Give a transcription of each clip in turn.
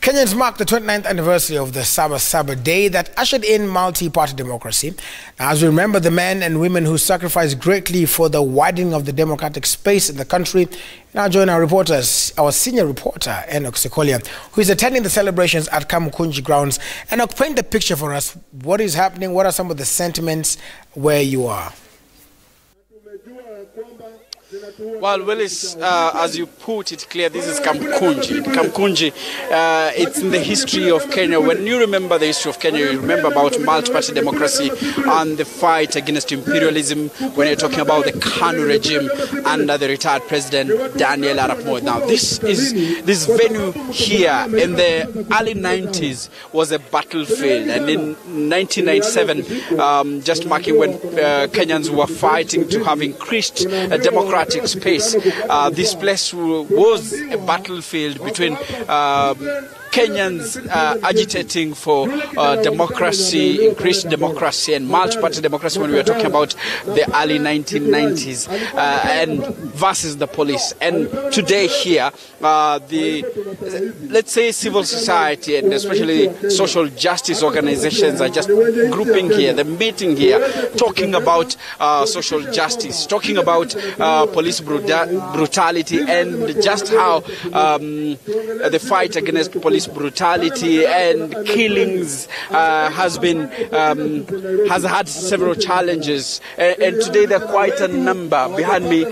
Kenyans mark the 29th anniversary of the Saba Saba Day that ushered in multi-party democracy. Now, as we remember the men and women who sacrificed greatly for the widening of the democratic space in the country, now join our reporters, our senior reporter, Enoch Sekolia, who is attending the celebrations at Kamukunji grounds. Enoch, paint the picture for us. What is happening? What are some of the sentiments where you are? Well, Willis, uh, as you put it clear, this is Kamukunji. Kamukunji, uh, it's in the history of Kenya. When you remember the history of Kenya, you remember about multi-party democracy and the fight against imperialism when you're talking about the Kanu regime under the retired president Daniel Arap Moi. Now, this is this venue here in the early 90s was a battlefield, and in 1997, um, just marking when uh, Kenyans were fighting to have increased a democratic space. Uh, this place was a battlefield between um, Kenyans uh, agitating for uh, democracy, increased democracy, and multi-party democracy when we were talking about the early 1990s, uh, and versus the police. And today here, uh, the let's say civil society and especially social justice organizations are just grouping here, they're meeting here, talking about uh, social justice, talking about uh, police bruta- brutality, and just how um, the fight against police brutality and killings uh, has been um, has had several challenges. And, and, today there are quite a number. Behind me uh,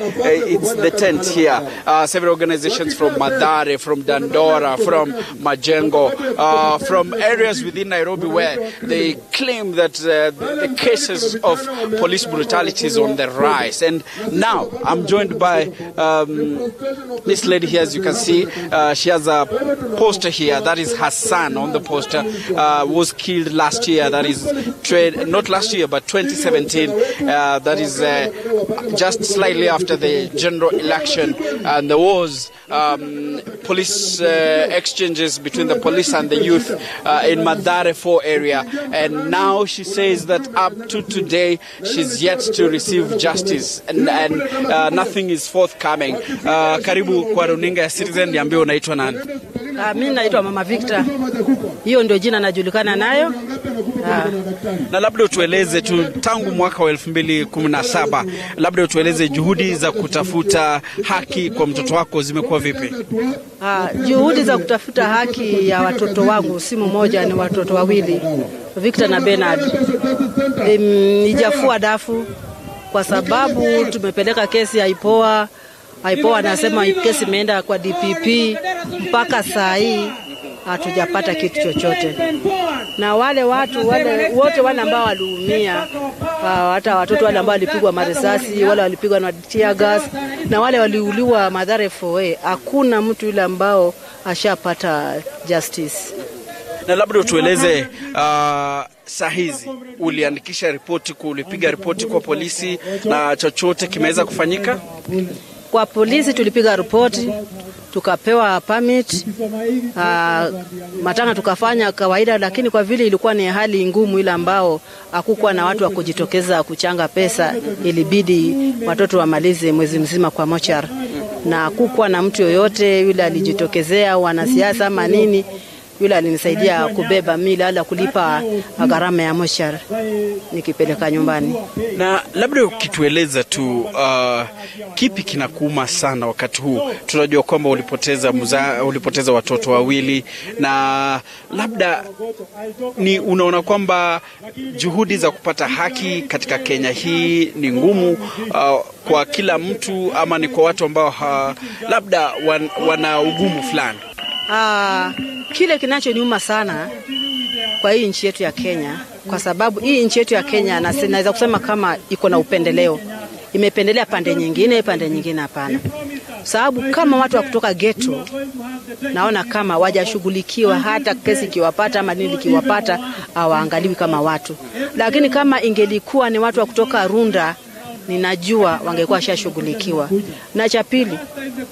it's the tent here. Uh, several organizations from Mathare from Dandora from Majengo uh, from areas within Nairobi where they claim that the cases of police brutality is on the rise. And now I'm joined by um, this lady here as you can see. She has a poster here that is her son on the poster uh, was killed last year. That is trade, not last year, but 2017. Uh, that is uh, just slightly after the general election, and there was um, police uh, exchanges between the police and the youth uh, in Madare 4 area. And now she says that up to today, she's yet to receive justice, and, and uh, nothing is forthcoming. karibu kwa runinga ya Citizen, niambie unaitwa nani? Uh, mi naitwa Mama Victor, hiyo ndio jina najulikana nayo. Uh, na labda utueleze tu tangu mwaka wa elfu mbili kumi na saba labda utueleze juhudi za kutafuta haki kwa mtoto wako zimekuwa vipi? Uh, juhudi za kutafuta haki ya watoto wangu si mmoja, ni watoto wawili, Victor na Bernard. Nijafua dafu kwa sababu tumepeleka kesi ya IPOA IPOA anasema kesi imeenda kwa DPP mpaka saa hii hatujapata kitu chochote, na wale watu wale wote wale ambao waliumia, hata watoto wale ambao walipigwa marisasi, wale walipigwa na tear gas, na wale waliuliwa Mathare 4A, hakuna mtu yule ambao ashapata justice. Na labda utueleze uh, saa hizi uliandikisha ripoti, ulipiga ripoti kwa polisi na chochote kimeweza kufanyika? Kwa polisi tulipiga ripoti tukapewa permit uh, matanga tukafanya kawaida, lakini kwa vile ilikuwa ni hali ngumu ile ambao hakukuwa na watu wa kujitokeza kuchanga pesa, ilibidi watoto wamalize mwezi mzima kwa mochar, na hakukuwa na mtu yoyote yule alijitokezea, wanasiasa ama nini yule alinisaidia kubeba mili ala kulipa gharama ya moshar nikipeleka nyumbani. Na labda ukitueleza tu uh, kipi kinakuuma sana wakati huu? Tunajua kwamba ulipoteza muza, ulipoteza watoto wawili, na labda ni unaona kwamba juhudi za kupata haki katika Kenya hii ni ngumu uh, kwa kila mtu ama ni kwa watu ambao uh, labda wan, wana ugumu fulani? Uh, kile kinachoniuma sana kwa hii nchi yetu ya Kenya, kwa sababu hii nchi yetu ya Kenya naweza kusema kama iko na upendeleo, imependelea pande nyingine, pande nyingine hapana. Sababu kama watu wa kutoka geto, naona kama wajashughulikiwa, hata kesi ikiwapata ama nini ikiwapata, hawaangaliwi kama watu. Lakini kama ingelikuwa ni watu wa kutoka Runda ninajua wangekuwa washashughulikiwa. Na cha pili,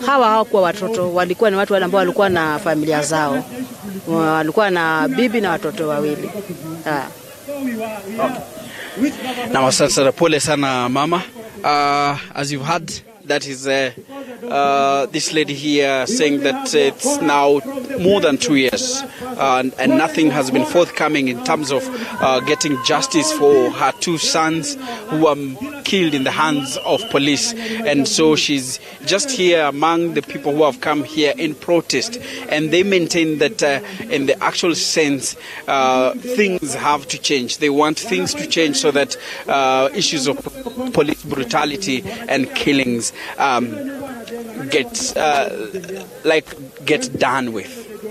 hawa hawakuwa watoto, walikuwa ni watu ambao walikuwa na familia zao, walikuwa na bibi na watoto wawili ha. Na sana, pole sana mama. Uh, as you've heard that is uh, uh, this lady here saying that it's now more than two years uh, and nothing has been forthcoming in terms of uh, getting justice for her two sons who were killed in the hands of police. And so she's just here among the people who have come here in protest. And they maintain that, uh, in the actual sense, uh, things have to change. They want things to change so that uh, issues of police brutality and killings um, get uh, like get done with.